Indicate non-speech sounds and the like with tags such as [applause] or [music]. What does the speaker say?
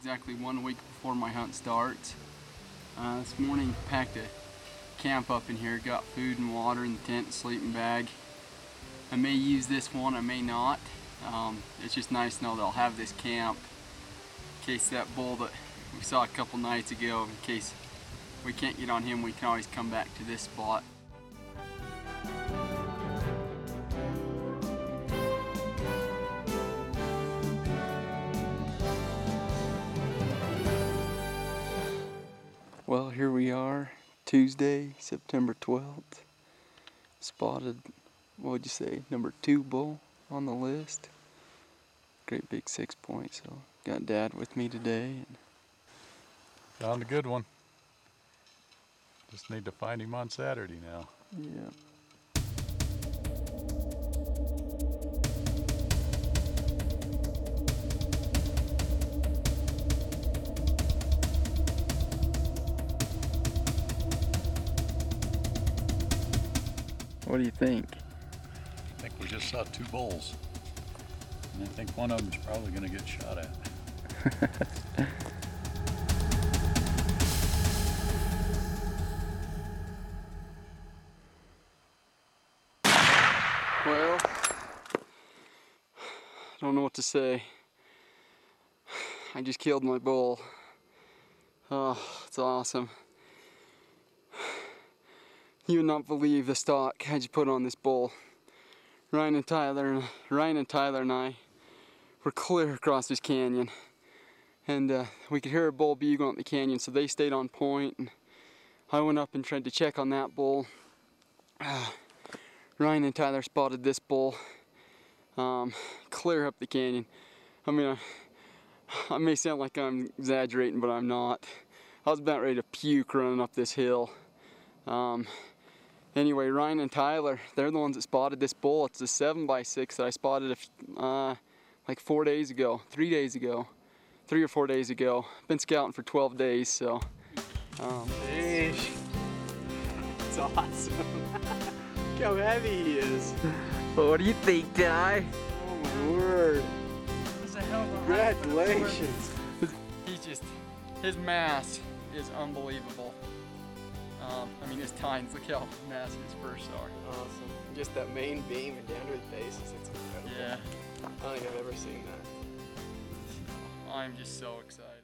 exactly one week before my hunt starts. Uh, this morning packed a camp up in here, got food and water in the tent and sleeping bag. I may use this one, I may not. Um, it's just nice to know that I'll have this camp in case that bull that we saw a couple nights ago, in case we can't get on him, we can always come back to this spot. Here we are, Tuesday, September 12th. Spotted, what would you say, number two bull on the list. Great big six point, so got dad with me today. Found a good one. Just need to find him on Saturday now. yeah. What do you think? I think we just saw two bulls. And I think one of them is probably going to get shot at. [laughs] Well, I don't know what to say. I just killed my bull. Oh, it's awesome. You would not believe the stalk I just put on this bull. Ryan and Tyler, Ryan and Tyler and I were clear across this canyon, and uh, we could hear a bull bugle up the canyon, so they stayed on point. And I went up and tried to check on that bull. [sighs] Ryan and Tyler spotted this bull um, clear up the canyon. I mean, I, I may sound like I'm exaggerating, but I'm not. I was about ready to puke running up this hill. Um, anyway, Ryan and Tyler, they're the ones that spotted this bull. It's a 7x6 that I spotted a f uh, like four days ago, three days ago, three or four days ago. Been scouting for 12 days, so. Um, Fish. [laughs] It's awesome. Look how heavy he is. what do you think, Ty? Oh my word. Congratulations. [laughs] He's just, his mass is unbelievable. Um, I mean, his tines, look how massive his first are. Awesome. Just that main beam and down to his base is it's incredible. Yeah, I don't think I've ever seen that. I'm just so excited.